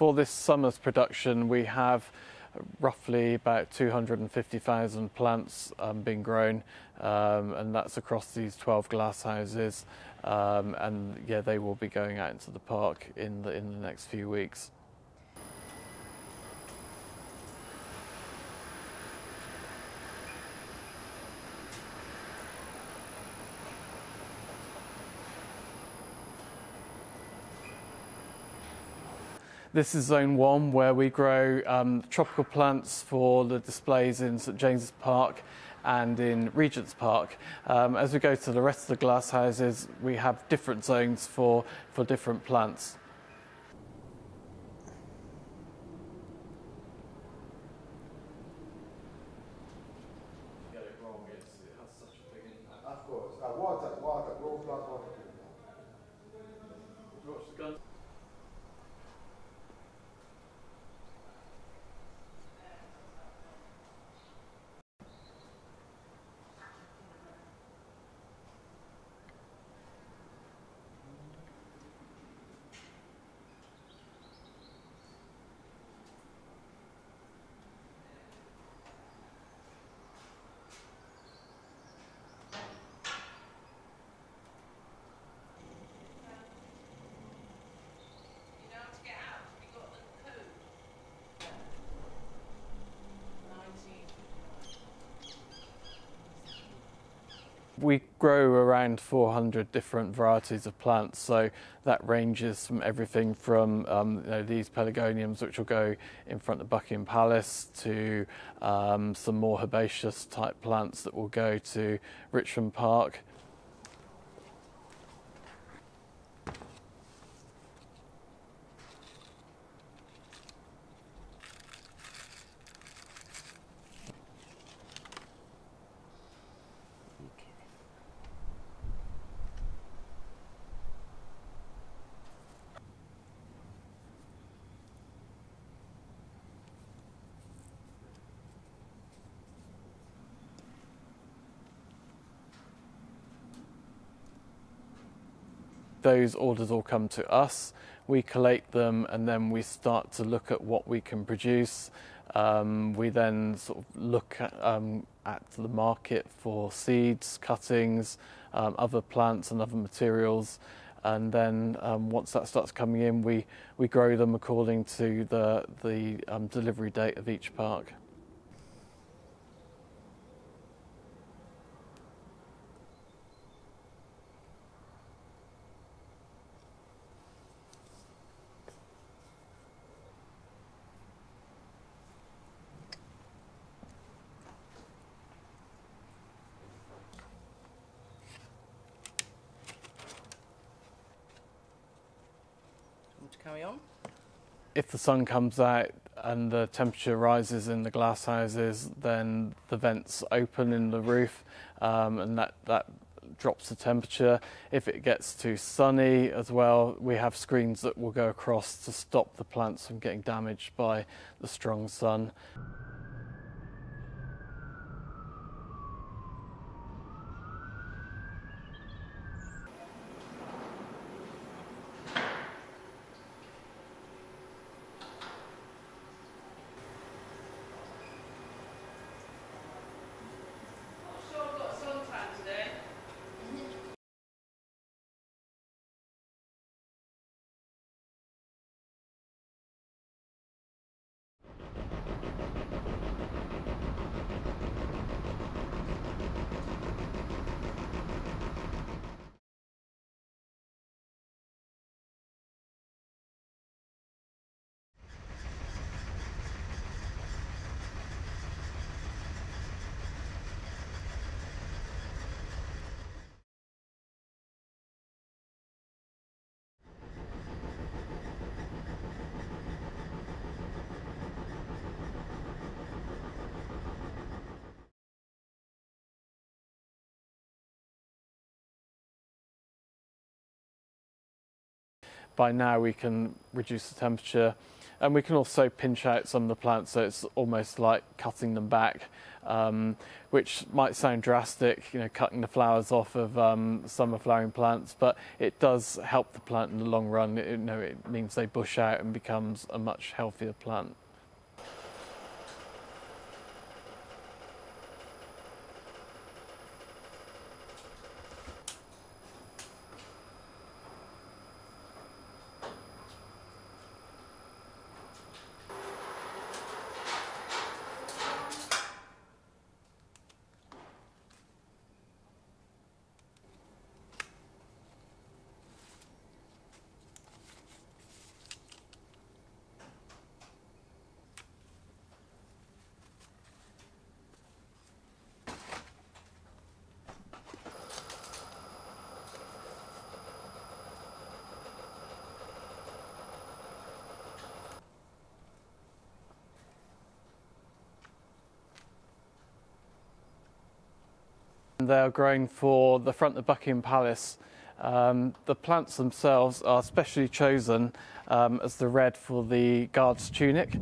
For this summer's production, we have roughly about 250,000 plants um, being grown, um, and that's across these 12 glasshouses. Um, and yeah, they will be going out into the park in the in the next few weeks. This is zone one where we grow um, tropical plants for the displays in St James's Park and in Regent's Park. Um, as we go to the rest of the glass houses, we have different zones for, for different plants. Of course, water, water, grow plus water. You know how to get out? Have you got the code? Nineteen. We grow around 400 different varieties of plants, so that ranges from everything from um, you know, these pelargoniums, which will go in front of Buckingham Palace, to um, some more herbaceous type plants that will go to Richmond Park. Those orders all come to us. We collate them and then we start to look at what we can produce. Um, we then sort of look at, um, at the market for seeds, cuttings, um, other plants, and other materials. And then um, once that starts coming in, we, we grow them according to the, the um, delivery date of each park. Carry on? if the sun comes out and the temperature rises in the glass houses, then the vents open in the roof, um, and that that drops the temperature. If it gets too sunny as well, we have screens that will go across to stop the plants from getting damaged by the strong sun. By now, we can reduce the temperature and we can also pinch out some of the plants so it's almost like cutting them back, um, which might sound drastic, you know, cutting the flowers off of um, summer flowering plants, but it does help the plant in the long run. It, you know, it means they bush out and becomes a much healthier plant. They are grown for the front of Buckingham Palace. Um, the plants themselves are specially chosen um, as the red for the guard's tunic.